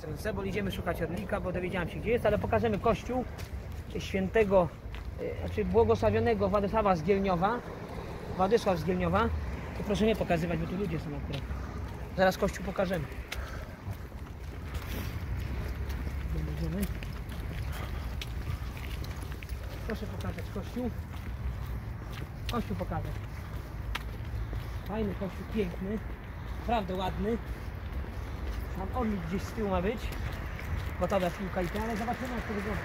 stronce, bo idziemy szukać Orlika, bo dowiedziałem się gdzie jest, ale pokażemy kościół świętego, e, znaczy błogosławionego Władysława z Gielniowa. Władysław z Gielniowa. To proszę nie pokazywać, bo tu ludzie są akurat. Zaraz kościół pokażemy. Proszę pokazać kościół. Kościół pokazać. Fajny kościół, piękny. Naprawdę ładny. Tam gdzieś z tyłu ma być. Gotowa piłka i to, ale zobaczymy jak to wygląda.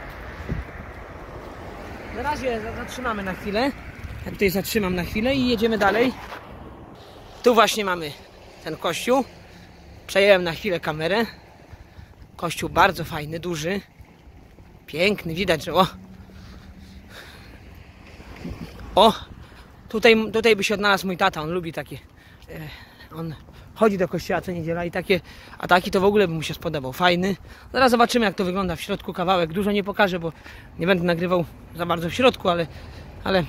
Na razie za- zatrzymamy na chwilę. Ja tutaj zatrzymam na chwilę i jedziemy dalej. Tu właśnie mamy ten kościół. Przejęłem na chwilę kamerę. Kościół bardzo fajny, duży. Piękny, widać, że o. O! Tutaj, tutaj by się odnalazł mój tata, on lubi takie. On chodzi do kościoła co niedziela i takie ataki to w ogóle by mu się spodobał. Fajny. Zaraz zobaczymy jak to wygląda w środku kawałek. Dużo nie pokażę, bo nie będę nagrywał za bardzo w środku, ale, ale,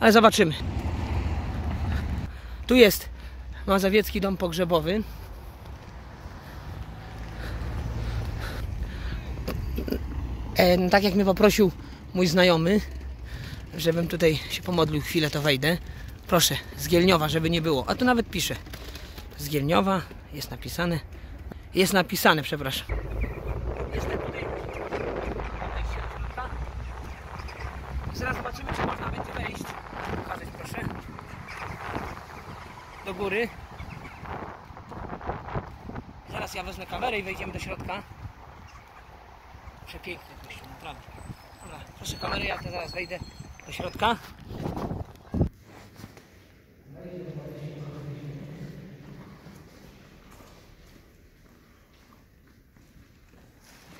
ale zobaczymy. Tu jest Mazowiecki Dom Pogrzebowy. E, no tak jak mnie poprosił mój znajomy, żebym tutaj się pomodlił chwilę, to wejdę. Proszę, z Gielniowa, żeby nie było. A tu nawet pisze. Z Gielniowa jest napisane. Jest napisane, przepraszam. Tutaj. Zaraz zobaczymy, czy można będzie wejść. Pokazać, proszę. Do góry. Zaraz ja wezmę kamerę i wejdziemy do środka. Przepiękny kościół, naprawdę. Dobra, proszę kamerę, ja to zaraz wejdę do środka.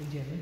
Idziemy.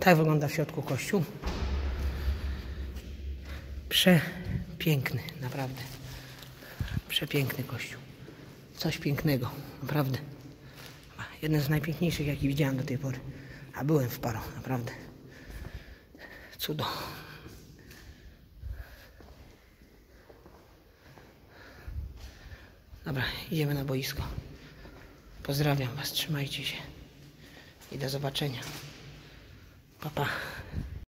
Tak wygląda w środku kościół. Przepiękny, naprawdę. Przepiękny kościół. Coś pięknego, naprawdę. Jeden z najpiękniejszych, jaki widziałem do tej pory. A byłem w paru, naprawdę. Cudo. Dobra, idziemy na boisko. Pozdrawiam Was, trzymajcie się i do zobaczenia. Папа. -па.